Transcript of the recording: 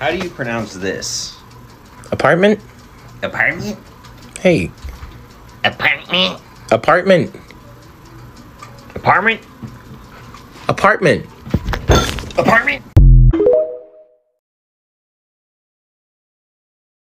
How do you pronounce this? Apartment? Apartment? Hey, Apartment? apartment. Apartment? Apartment. Apartment?